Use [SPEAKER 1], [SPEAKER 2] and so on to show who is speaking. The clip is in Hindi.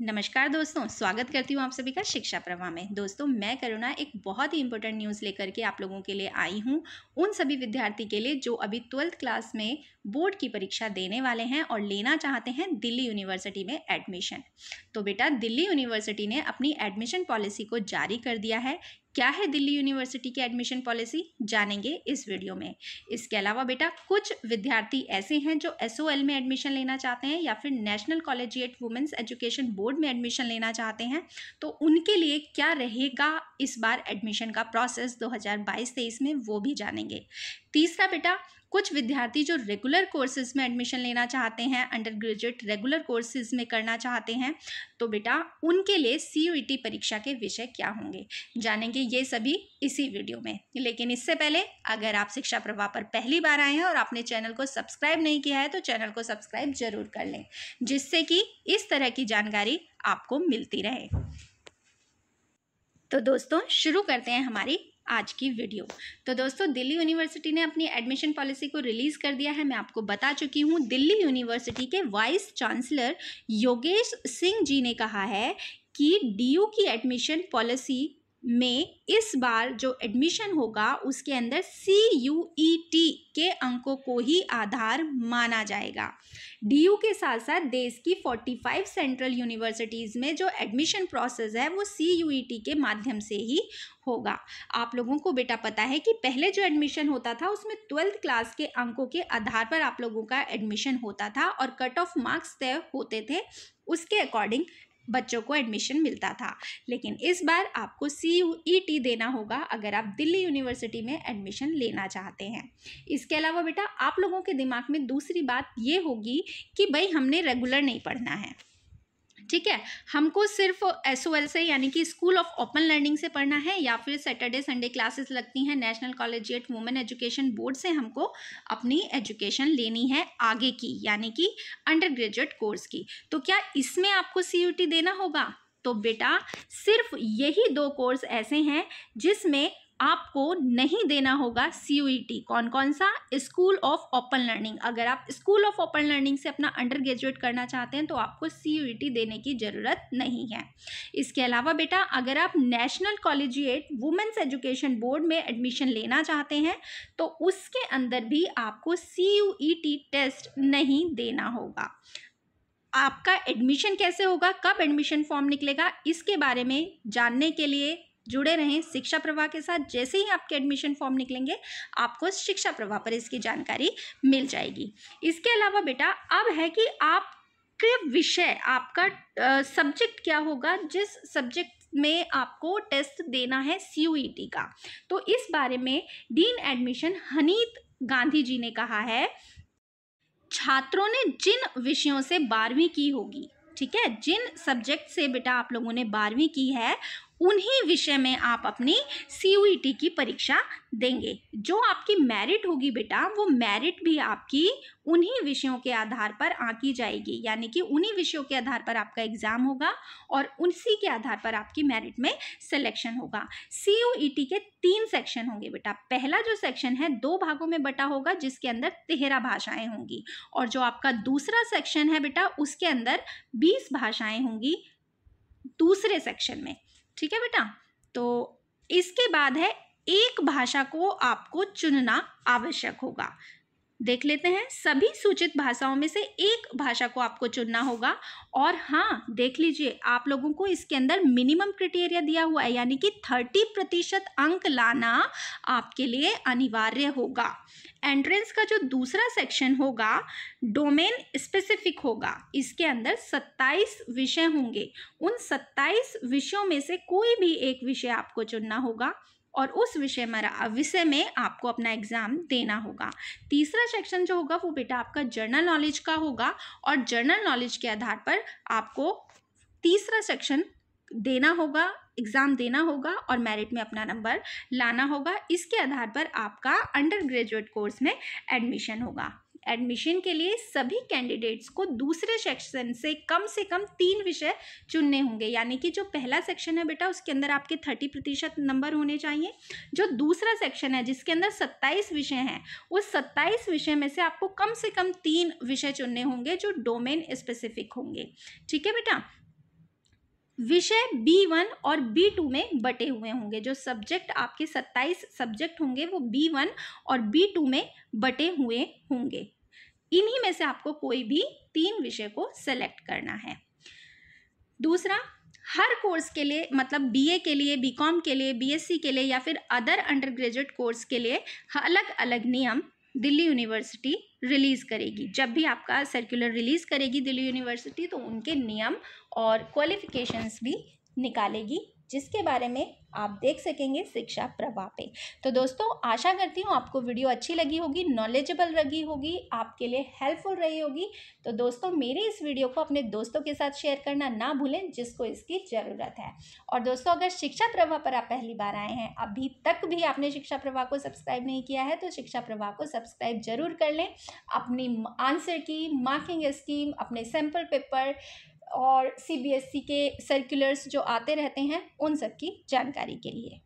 [SPEAKER 1] नमस्कार दोस्तों, स्वागत करती हूँ आप सभी का शिक्षा प्रवाह में। दोस्तों, मैं करुणा एक बहुत ही इंपॉर्टेंट न्यूज़ लेकर के आप लोगों के लिए आई हूँ। उन सभी विद्यार्थी के लिए जो अभी ट्वेल्थ क्लास में बोर्ड की परीक्षा देने वाले हैं और लेना चाहते हैं दिल्ली यूनिवर्सिटी में एडमिशन तो बेटा, दिल्ली यूनिवर्सिटी ने अपनी एडमिशन पॉलिसी को जारी कर दिया है। क्या है दिल्ली यूनिवर्सिटी की एडमिशन पॉलिसी जानेंगे इस वीडियो में। इसके अलावा बेटा, कुछ विद्यार्थी ऐसे हैं जो एसओएल में एडमिशन लेना चाहते हैं या फिर national collegiate women's education board में एडमिशन लेना चाहते हैं तो उनके लिए क्या रहेगा इस बार एडमिशन का प्रोसेस 2022-23 में, वो भी जानेंगे। तीसरा बेटा, कुछ विद्यार्थी जो रेगुलर कोर्सेज में एडमिशन लेना चाहते हैं अंडर ग्रेजुएट रेगुलर कोर्सेज में करना चाहते हैं तो बेटा, उनके लिए सी परीक्षा के विषय क्या होंगे? जानेंगे ये सभी इसी वीडियो में। लेकिन इससे पहले, अगर आप शिक्षा प्रवाह पर पहली बार आए हैं और आपने चैनल को सब्सक्राइब नहीं किया है तो चैनल को सब्सक्राइब ज़रूर कर लें, जिससे कि इस तरह की जानकारी आपको मिलती रहे। तो दोस्तों, शुरू करते हैं हमारी आज की वीडियो। तो दोस्तों, दिल्ली यूनिवर्सिटी ने अपनी एडमिशन पॉलिसी को रिलीज़ कर दिया है। मैं आपको बता चुकी हूँ, दिल्ली यूनिवर्सिटी के वाइस चांसलर योगेश सिंह जी ने कहा है कि डीयू की एडमिशन पॉलिसी में इस बार जो एडमिशन होगा, उसके अंदर सी यू ई टी के अंकों को ही आधार माना जाएगा। डी यू के साथ साथ देश की 45 सेंट्रल यूनिवर्सिटीज़ में जो एडमिशन प्रोसेस है, वो सी यू ई टी के माध्यम से ही होगा। आप लोगों को बेटा पता है कि पहले जो एडमिशन होता था, उसमें ट्वेल्थ क्लास के अंकों के आधार पर आप लोगों का एडमिशन होता था और कट ऑफ़ मार्क्स तय होते थे, उसके अकॉर्डिंग बच्चों को एडमिशन मिलता था। लेकिन इस बार आपको सी यू ई टी देना होगा अगर आप दिल्ली यूनिवर्सिटी में एडमिशन लेना चाहते हैं। इसके अलावा बेटा, आप लोगों के दिमाग में दूसरी बात ये होगी कि भाई हमने रेगुलर नहीं पढ़ना है। ठीक है? हमको सिर्फ़ एसओएल से, यानी कि स्कूल ऑफ़ ओपन लर्निंग से पढ़ना है, या फिर सैटरडे संडे क्लासेस लगती हैं national collegiate women education board से हमको अपनी एजुकेशन लेनी है आगे की, यानी कि अंडर ग्रेजुएट कोर्स की। तो क्या इसमें आपको सी देना होगा? तो बेटा, सिर्फ़ यही दो कोर्स ऐसे हैं जिसमें आपको नहीं देना होगा सी कौन कौन सा? स्कूल ऑफ़ ओपन लर्निंग अगर आप स्कूल ऑफ़ ओपन लर्निंग से अपना अंडर ग्रेजुएट करना चाहते हैं तो आपको सी देने की ज़रूरत नहीं है। इसके अलावा बेटा, अगर आप national collegiate women's education board में एडमिशन लेना चाहते हैं तो उसके अंदर भी आपको सी यू टी टेस्ट नहीं देना होगा। आपका एडमिशन कैसे होगा? कब एडमिशन फॉर्म निकलेगा? इसके बारे में जानने के लिए जुड़े रहें शिक्षा प्रवाह के साथ। जैसे ही आपके एडमिशन फॉर्म निकलेंगे, आपको शिक्षा प्रवाह पर इसकी जानकारी मिल जाएगी। इसके अलावा बेटा, अब है कि आप के विषय, आपका सब्जेक्ट क्या होगा, जिस सब्जेक्ट में आपको टेस्ट देना है सी e का। तो इस बारे में डीन एडमिशन हनीत गांधी जी ने कहा है, छात्रों ने जिन विषयों से बारहवीं की होगी, ठीक है, जिन सब्जेक्ट से बेटा आप लोगों ने बारहवीं की है उन्हीं विषय में आप अपनी सी e की परीक्षा देंगे। जो आपकी मेरिट होगी बेटा, वो मेरिट भी आपकी उन्हीं विषयों के आधार पर आंकी जाएगी। यानी कि उन्हीं विषयों के आधार पर आपका एग्ज़ाम होगा और उसी के आधार पर आपकी मेरिट में सिलेक्शन होगा। सी e के तीन सेक्शन होंगे बेटा। पहला जो सेक्शन है, दो भागों में बटा होगा, जिसके अंदर तेरह भाषाएँ होंगी। और जो आपका दूसरा सेक्शन है बेटा, उसके अंदर बीस भाषाएँ होंगी दूसरे सेक्शन में। ठीक है बेटा? तो इसके बाद है एक भाषा को आपको चुनना आवश्यक होगा। देख लेते हैं। सभी सूचित भाषाओं में से एक भाषा को आपको चुनना होगा। और हाँ देख लीजिए, आप लोगों को इसके अंदर मिनिमम क्रिटेरिया दिया हुआ है, यानी कि थर्टी प्रतिशत अंक लाना आपके लिए अनिवार्य होगा। एंट्रेंस का जो दूसरा सेक्शन होगा डोमेन स्पेसिफिक होगा। इसके अंदर सत्ताईस विषय होंगे। उन सत्ताईस विषयों में से कोई भी एक विषय आपको चुनना होगा। और उस विषय में विषय में आपको अपना एग्ज़ाम देना होगा। तीसरा सेक्शन जो होगा, वो बेटा आपका जर्नल नॉलेज का होगा और जर्नल नॉलेज के आधार पर आपको तीसरा सेक्शन देना होगा एग्ज़ाम देना होगा और मेरिट में अपना नंबर लाना होगा। इसके आधार पर आपका अंडर ग्रेजुएट कोर्स में एडमिशन होगा। एडमिशन के लिए सभी कैंडिडेट्स को दूसरे सेक्शन से कम से कम तीन विषय चुनने होंगे। यानी कि जो पहला सेक्शन है बेटा, उसके अंदर आपके थर्टी प्रतिशत नंबर होने चाहिए। जो दूसरा सेक्शन है, जिसके अंदर सत्ताईस विषय हैं, उस सत्ताईस विषय में से आपको कम से कम तीन विषय चुनने होंगे, जो डोमेन स्पेसिफिक होंगे। ठीक है बेटा? विषय बी वन और बी टू में बटे हुए होंगे। जो सब्जेक्ट आपके सत्ताईस सब्जेक्ट होंगे, वो बी वन और बी टू में बटे हुए होंगे। इन्हीं में से आपको कोई भी तीन विषय को सेलेक्ट करना है। दूसरा, हर कोर्स के लिए मतलब बीए के लिए बीकॉम के लिए बीएससी के लिए या फिर अदर अंडर ग्रेजुएट कोर्स के लिए अलग अलग नियम दिल्ली यूनिवर्सिटी रिलीज़ करेगी। जब भी आपका सर्कुलर रिलीज़ करेगी दिल्ली यूनिवर्सिटी तो उनके नियम और क्वालिफिकेशंस भी निकालेगी। जिसके बारे में आप देख सकेंगे शिक्षा प्रवाह पे। तो दोस्तों, आशा करती हूँ आपको वीडियो अच्छी लगी होगी नॉलेजेबल लगी होगी, आपके लिए हेल्पफुल रही होगी। तो दोस्तों, मेरे इस वीडियो को अपने दोस्तों के साथ शेयर करना ना भूलें, जिसको इसकी ज़रूरत है। और दोस्तों, अगर शिक्षा प्रवाह पर आप पहली बार आए हैं, अभी तक भी आपने शिक्षा प्रवाह को सब्सक्राइब नहीं किया है तो शिक्षा प्रवाह को सब्सक्राइब ज़रूर कर लें। अपनी आंसर की मार्किंग स्कीम अपने सैंपल पेपर और सीबीएसई के सर्कुलर्स जो आते रहते हैं उन सब की जानकारी के लिए।